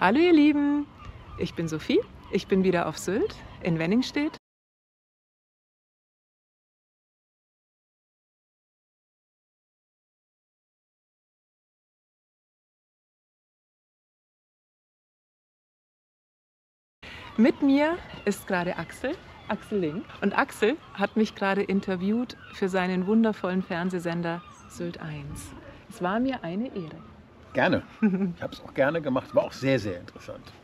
Hallo ihr Lieben, ich bin Sophie, ich bin wieder auf Sylt in Wenningstedt. Mit mir ist gerade Axel, Axel Link. Und Axel hat mich gerade interviewt für seinen wundervollen Fernsehsender Sylt 1. Es war mir eine Ehre. Gerne. Ich habe es auch gerne gemacht. War auch sehr, sehr interessant.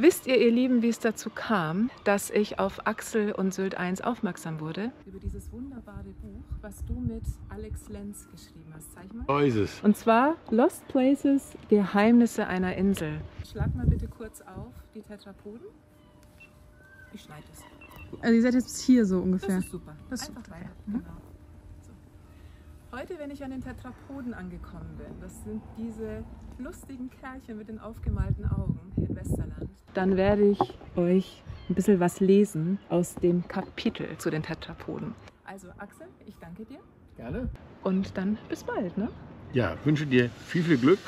Wisst ihr, ihr Lieben, wie es dazu kam, dass ich auf Axel und Sylt 1 aufmerksam wurde? Über dieses wunderbare Buch, was du mit Alex Lenz geschrieben hast. Zeig mal. So ist es. Und zwar Lost Places, Geheimnisse einer Insel. Schlag mal bitte kurz auf die Tetrapoden. Ich schneide es. Also ihr seid jetzt hier so Das ungefähr. ist super. Das ist Einfach super, weiter. Mhm. Genau. Heute, wenn ich an den Tetrapoden angekommen bin, das sind diese lustigen Kerlchen mit den aufgemalten Augen in Westerland, dann werde ich euch ein bisschen was lesen aus dem Kapitel zu den Tetrapoden. Also Axel, ich danke dir Gerne. und dann bis bald. Ne? Ja, wünsche dir viel, viel Glück.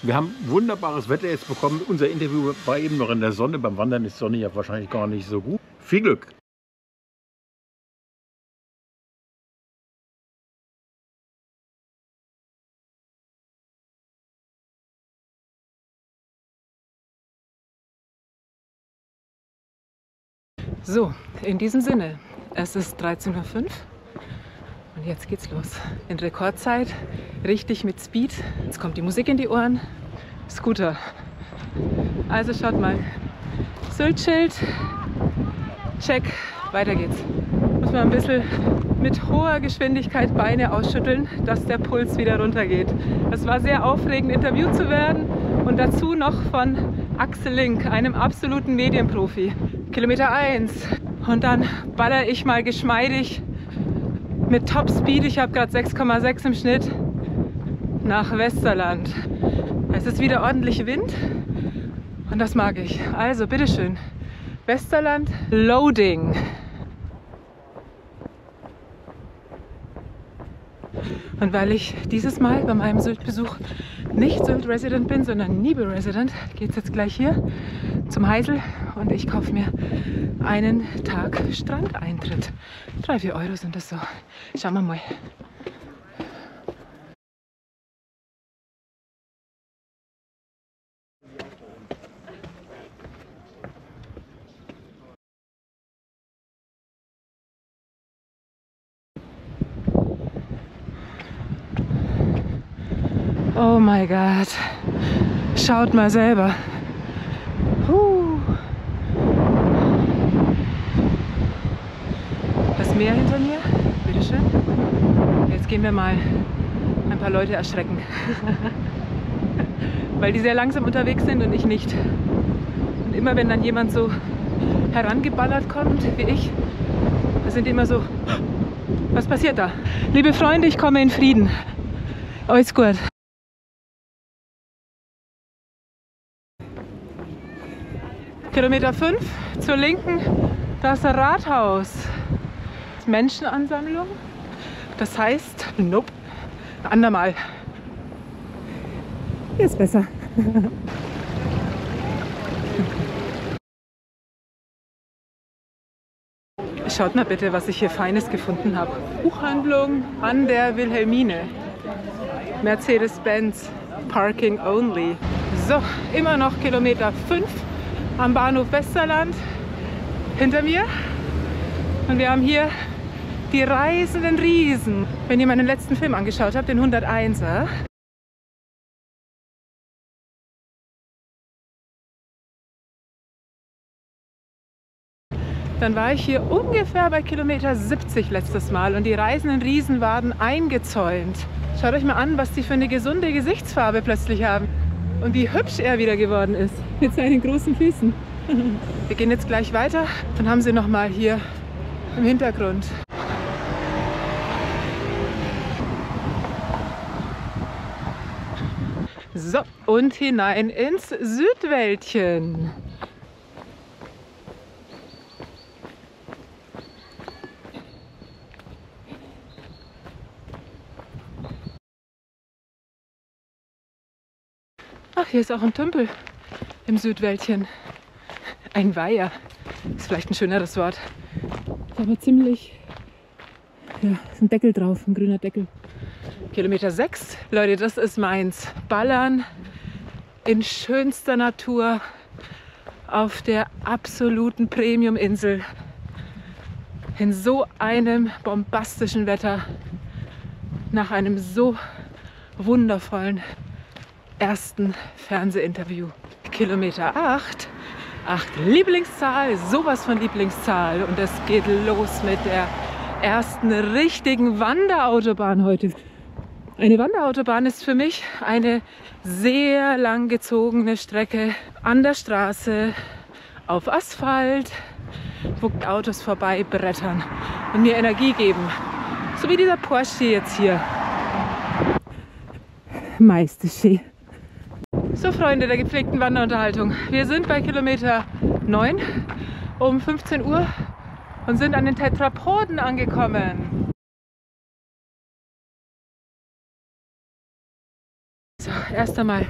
Wir haben wunderbares Wetter jetzt bekommen. Unser Interview war eben noch in der Sonne. Beim Wandern ist Sonne ja wahrscheinlich gar nicht so gut. Viel Glück. So, in diesem Sinne, es ist 13.05 Uhr und jetzt geht's los. In Rekordzeit, richtig mit Speed. Jetzt kommt die Musik in die Ohren. Scooter. Also schaut mal. Syltschild. Check. Weiter geht's. Muss man ein bisschen mit hoher Geschwindigkeit Beine ausschütteln, dass der Puls wieder runtergeht. Es war sehr aufregend, interviewt zu werden und dazu noch von Axel Link, einem absoluten Medienprofi. Kilometer 1 und dann baller ich mal geschmeidig mit Top Speed, ich habe gerade 6,6 im Schnitt, nach Westerland. Es ist wieder ordentlich Wind und das mag ich. Also bitteschön, Westerland Loading. Und weil ich dieses Mal bei meinem Sylt-Besuch nicht Sylt-Resident bin, sondern Nibel-Resident, geht es jetzt gleich hier zum Heisel und ich kaufe mir einen Tag Strandeintritt. Drei, vier Euro sind das so. Schauen wir mal. Oh mein Gott. Schaut mal selber. Das Meer hinter mir. Bitteschön. Jetzt gehen wir mal ein paar Leute erschrecken. Weil die sehr langsam unterwegs sind und ich nicht. Und immer wenn dann jemand so herangeballert kommt, wie ich, da sind die immer so, was passiert da? Liebe Freunde, ich komme in Frieden. Alles gut. Kilometer 5 zur Linken das Rathaus. Menschenansammlung. Das heißt, nope, ein andermal. Hier ist besser. Schaut mal bitte, was ich hier Feines gefunden habe. Buchhandlung an der Wilhelmine. Mercedes-Benz Parking Only. So, immer noch Kilometer 5 am Bahnhof Westerland hinter mir. Und wir haben hier die reisenden Riesen. Wenn ihr meinen letzten Film angeschaut habt, den 101er, dann war ich hier ungefähr bei Kilometer 70 letztes Mal und die reisenden Riesen waren eingezäunt. Schaut euch mal an, was die für eine gesunde Gesichtsfarbe plötzlich haben und wie hübsch er wieder geworden ist mit seinen großen Füßen. Wir gehen jetzt gleich weiter. Dann haben sie noch mal hier im Hintergrund. So, und hinein ins Südwäldchen. Hier ist auch ein Tümpel im Südwäldchen. Ein Weiher. Ist vielleicht ein schöneres Wort. Ist aber ziemlich. Ja, ist ein Deckel drauf, ein grüner Deckel. Kilometer 6. Leute, das ist meins. Ballern in schönster Natur auf der absoluten Premium-Insel. In so einem bombastischen Wetter. Nach einem so wundervollen ersten Fernsehinterview. Kilometer 8. 8 Lieblingszahl, sowas von Lieblingszahl. Und es geht los mit der ersten richtigen Wanderautobahn heute. Eine Wanderautobahn ist für mich eine sehr lang gezogene Strecke an der Straße auf Asphalt, wo Autos vorbei brettern und mir Energie geben. So wie dieser Porsche jetzt hier. Meisterschee. So, Freunde der gepflegten Wanderunterhaltung. Wir sind bei Kilometer 9 um 15 Uhr und sind an den Tetrapoden angekommen. So, erst einmal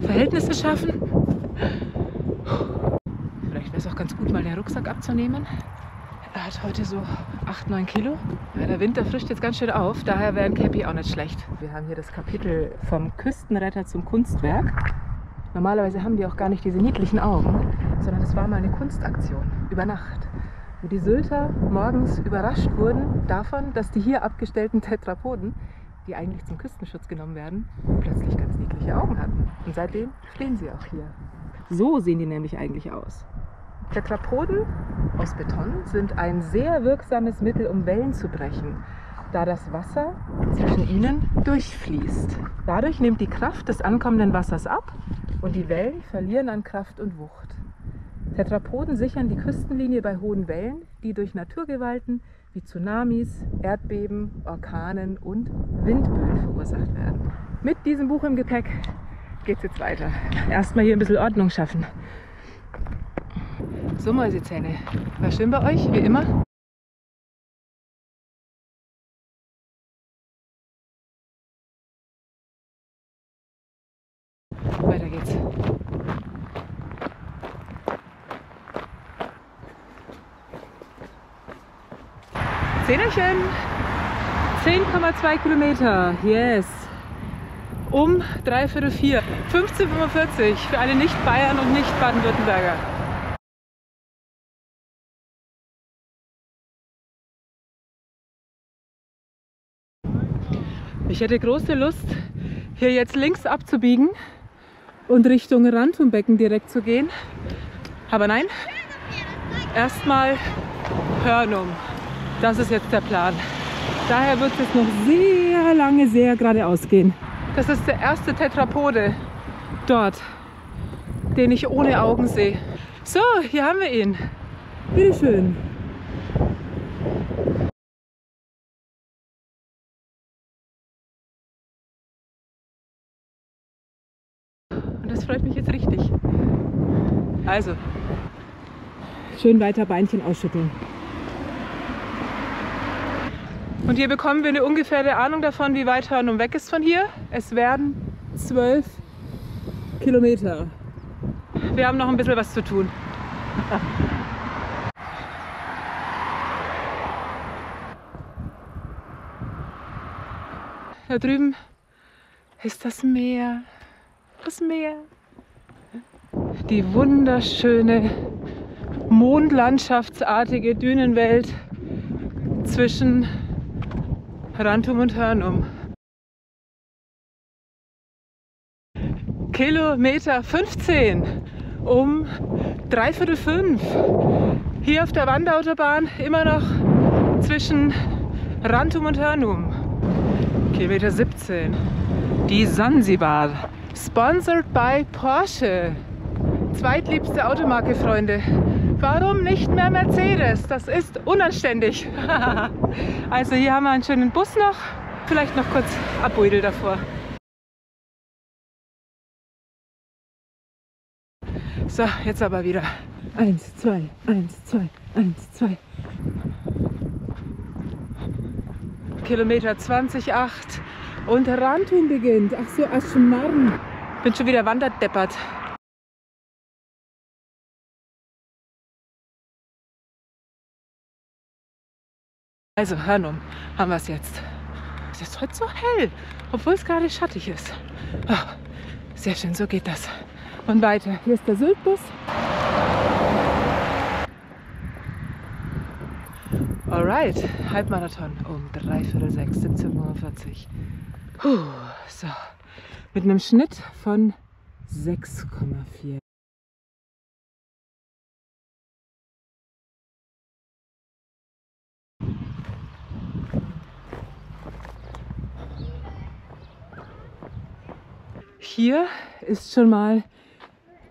Verhältnisse schaffen. Vielleicht wäre es auch ganz gut, mal den Rucksack abzunehmen. Er hat heute so 8, 9 Kilo. Ja, der Winter frischt jetzt ganz schön auf, daher wäre ein Cappy auch nicht schlecht. Wir haben hier das Kapitel vom Küstenretter zum Kunstwerk. Normalerweise haben die auch gar nicht diese niedlichen Augen, sondern das war mal eine Kunstaktion über Nacht. Wo die Sylter morgens überrascht wurden davon, dass die hier abgestellten Tetrapoden, die eigentlich zum Küstenschutz genommen werden, plötzlich ganz niedliche Augen hatten. Und seitdem stehen sie auch hier. So sehen die nämlich eigentlich aus. Tetrapoden aus Beton sind ein sehr wirksames Mittel, um Wellen zu brechen, da das Wasser zwischen ihnen durchfließt. Dadurch nimmt die Kraft des ankommenden Wassers ab und die Wellen verlieren an Kraft und Wucht. Tetrapoden sichern die Küstenlinie bei hohen Wellen, die durch Naturgewalten wie Tsunamis, Erdbeben, Orkanen und Windböen verursacht werden. Mit diesem Buch im Gepäck geht es jetzt weiter. Erstmal hier ein bisschen Ordnung schaffen. So, Mäusezähne. War schön bei euch, wie immer? Weiter geht's. Zehnerchen! 10,2 Kilometer, yes! Um dreiviertel vier. 15,45 für alle Nicht-Bayern und Nicht-Baden-Württemberger. Ich hätte große Lust, hier jetzt links abzubiegen und Richtung Rantumbecken direkt zu gehen. Aber nein, erstmal Hörnum. Das ist jetzt der Plan. Daher wird es noch sehr lange, sehr geradeaus gehen. Das ist der erste Tetrapode dort, den ich ohne Augen sehe. So, hier haben wir ihn. Bitte schön. Freut mich jetzt richtig. Also, schön weiter Beinchen ausschütteln. Und hier bekommen wir eine ungefähre Ahnung davon, wie weit Hörnum weg ist von hier. Es werden zwölf Kilometer. Wir haben noch ein bisschen was zu tun. Da drüben ist das Meer. Das Meer. Die wunderschöne mondlandschaftsartige Dünenwelt zwischen Rantum und Hörnum. Kilometer 15 um dreiviertel fünf. Hier auf der Wanderautobahn immer noch zwischen Rantum und Hörnum. Kilometer 17. Die Sansibar. Sponsored by Porsche. Zweitliebste Automarke, Freunde. Warum nicht mehr Mercedes? Das ist unanständig. also hier haben wir einen schönen Bus noch. Vielleicht noch kurz Abbuidel davor. So, jetzt aber wieder. Eins, zwei, eins, zwei, eins, zwei. Kilometer 20, 8 und Rantum beginnt. Ach so, Aschmarrn Bin schon wieder wanderdeppert. Also, Hörnum haben wir es jetzt. Es ist heute so hell, obwohl es gerade schattig ist. Ah, sehr schön, so geht das. Und weiter. Hier ist der Syltbus. Alright, Halbmarathon um dreiviertel sechs, 17.45 Puh, so. Mit einem Schnitt von 6,4. Hier ist schon mal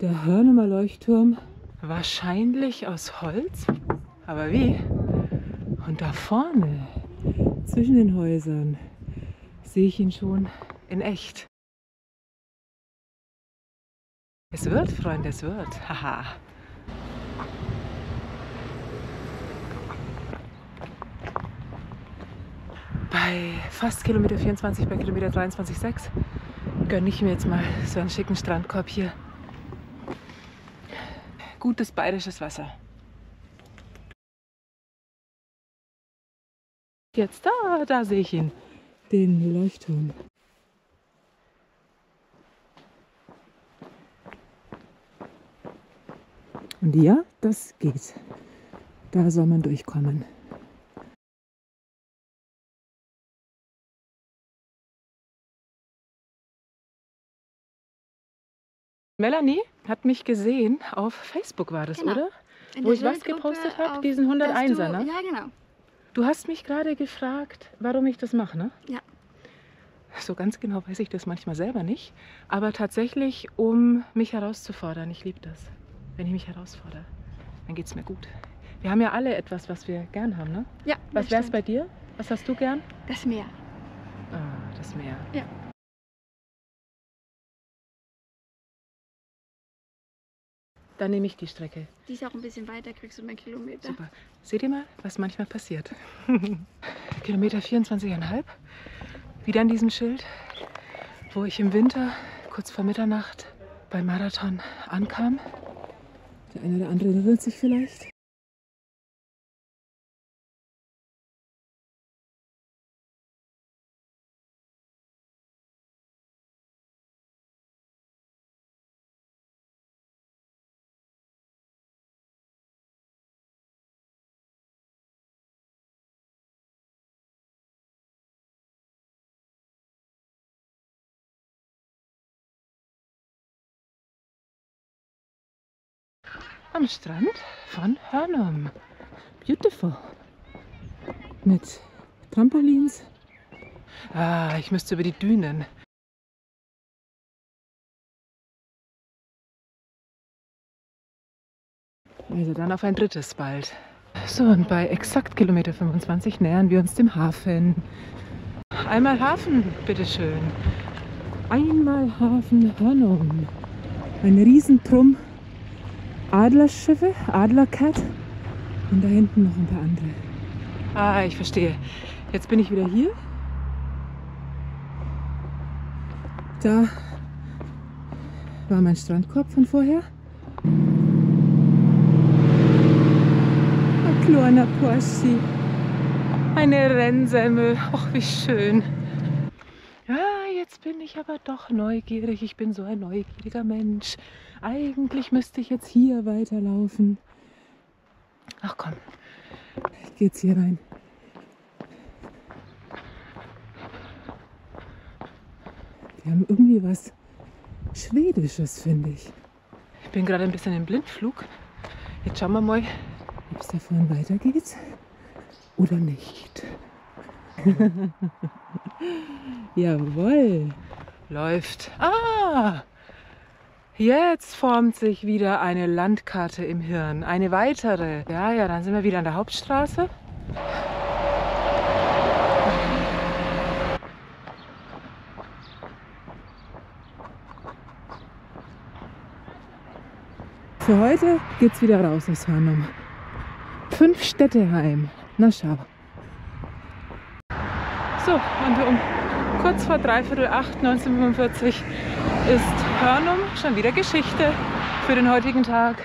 der Hörnemer Leuchtturm. Wahrscheinlich aus Holz. Aber wie? Und da vorne, zwischen den Häusern, sehe ich ihn schon in echt. Es wird, Freunde, es wird. Haha. Bei fast Kilometer 24, bei Kilometer 23,6 gönne ich mir jetzt mal so einen schicken Strandkorb hier. Gutes bayerisches Wasser. Jetzt da, da sehe ich ihn. Den Leuchtturm. Und ja, das geht. Da soll man durchkommen. Melanie hat mich gesehen, auf Facebook war das, Genau. oder? Wo ich was gepostet habe, diesen 101er, dass du, ne? Ja, genau. Du hast mich gerade gefragt, warum ich das mache, ne? Ja. So ganz genau weiß ich das manchmal selber nicht. Aber tatsächlich, um mich herauszufordern. Ich liebe das. Wenn ich mich herausfordere, dann geht es mir gut. Wir haben ja alle etwas, was wir gern haben, ne? Ja, Was das wär's bei dir? Was hast du gern? Das Meer. Ah, das Meer. Ja. Dann nehme ich die Strecke. Die ist auch ein bisschen weiter, kriegst du mehr Kilometer. Super. Seht ihr mal, was manchmal passiert? Kilometer 24,5. Wieder an diesem Schild, wo ich im Winter kurz vor Mitternacht beim Marathon ankam. Der eine oder andere erinnert sich vielleicht. Am Strand von Hörnum. Beautiful. Mit Trampolins. Ah, ich müsste über die Dünen. Also dann auf ein drittes bald. So, und bei exakt Kilometer 25 nähern wir uns dem Hafen. Einmal Hafen, bitteschön. Einmal Hafen Hörnum. Ein Riesentrumm. Adlerschiffe, Adlercat und da hinten noch ein paar andere. Ah, ich verstehe. Jetzt bin ich wieder hier. Da war mein Strandkorb von vorher. Ein kleiner Porsche. Eine Rennsemmel. Ach, wie schön. Jetzt bin ich aber doch neugierig. Ich bin so ein neugieriger Mensch. Eigentlich müsste ich jetzt hier weiterlaufen. Ach komm, ich gehe jetzt hier rein. Die haben irgendwie was Schwedisches, finde ich. Ich bin gerade ein bisschen im Blindflug. Jetzt schauen wir mal, ob es da vorne weitergeht oder nicht. Jawohl. Läuft. Ah! Jetzt formt sich wieder eine Landkarte im Hirn. Eine weitere. Ja, ja, dann sind wir wieder an der Hauptstraße. Für heute geht's wieder raus aus Hörnum. Fünf Städte heim. Na schau. So, und um kurz vor dreiviertel acht 1945 ist Hörnum schon wieder Geschichte für den heutigen Tag.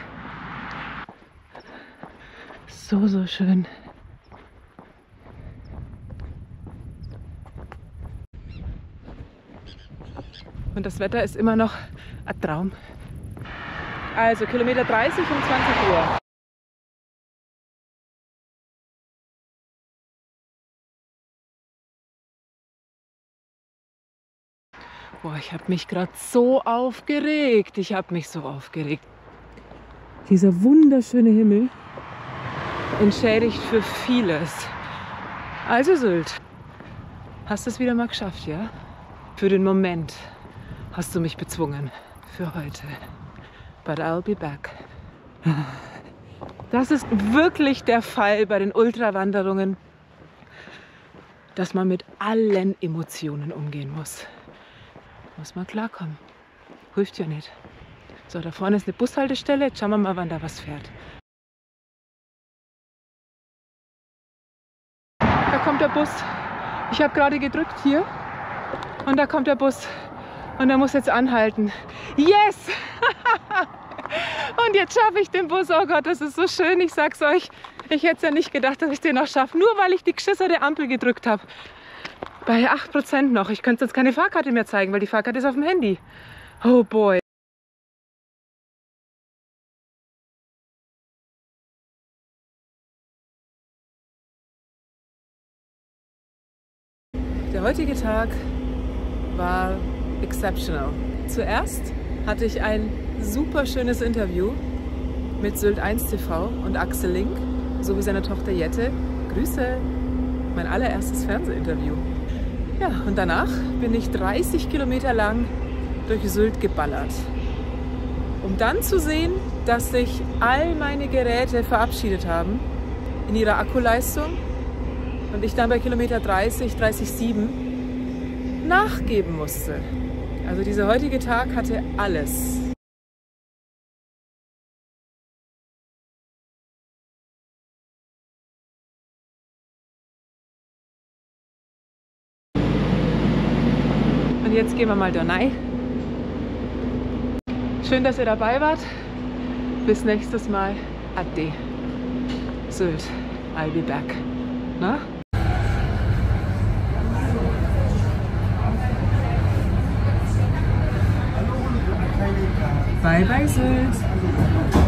So, so schön. Und das Wetter ist immer noch ein Traum. Also Kilometer 30 um 20 Uhr. Boah, ich habe mich gerade so aufgeregt. Ich habe mich so aufgeregt. Dieser wunderschöne Himmel entschädigt für vieles. Also Sylt, hast du es wieder mal geschafft, ja? Für den Moment hast du mich bezwungen. Für heute. But I'll be back. Das ist wirklich der Fall bei den Ultrawanderungen, dass man mit allen Emotionen umgehen muss. Muss man klarkommen. Hilft ja nicht. So, da vorne ist eine Bushaltestelle. Jetzt schauen wir mal, wann da was fährt. Da kommt der Bus. Ich habe gerade gedrückt hier. Und da kommt der Bus. Und er muss jetzt anhalten. Yes! Und jetzt schaffe ich den Bus. Oh Gott, das ist so schön. Ich sag's euch. Ich hätte es ja nicht gedacht, dass ich den noch schaffe. Nur weil ich die geschissene Ampel gedrückt habe. Bei 8% noch. Ich könnte jetzt keine Fahrkarte mehr zeigen, weil die Fahrkarte ist auf dem Handy. Oh boy. Der heutige Tag war exceptional. Zuerst hatte ich ein super schönes Interview mit Sylt 1 TV und Axel Link sowie seiner Tochter Jette. Grüße! Mein allererstes Fernsehinterview. Ja, und danach bin ich 30 Kilometer lang durch Sylt geballert. Um dann zu sehen, dass sich all meine Geräte verabschiedet haben in ihrer Akkuleistung und ich dann bei Kilometer 30, 30,7 nachgeben musste. Also dieser heutige Tag hatte alles. Jetzt gehen wir mal da rein. Schön, dass ihr dabei wart. Bis nächstes Mal. Ade. Sylt. I'll be back. Na? Bye bye Sylt.